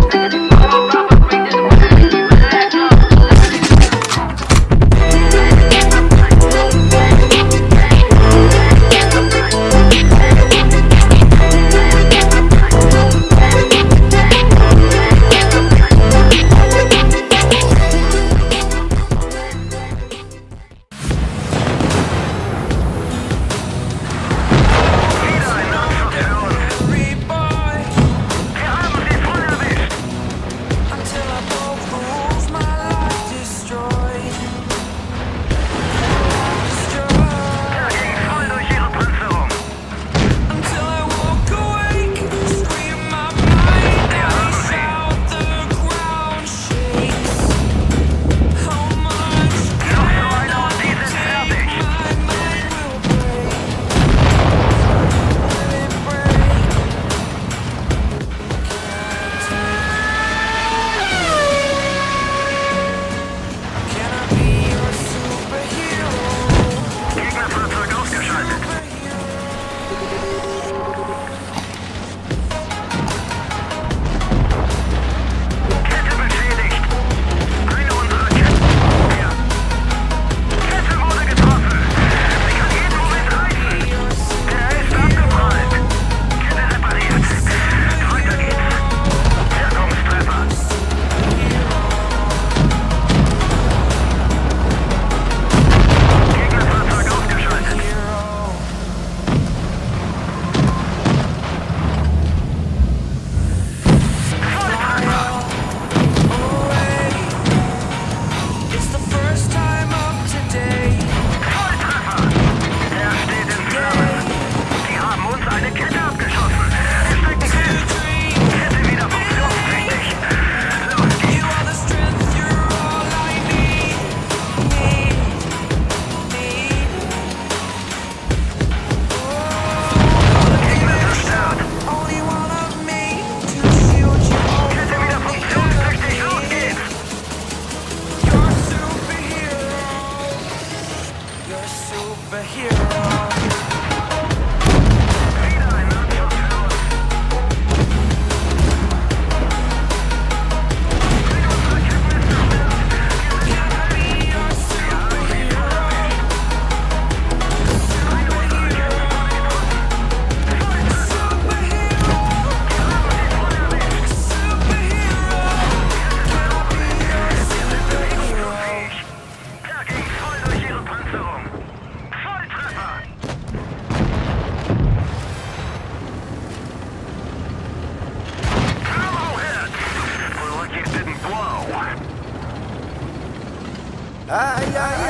Thank you. superhero. Ai, ai, ai.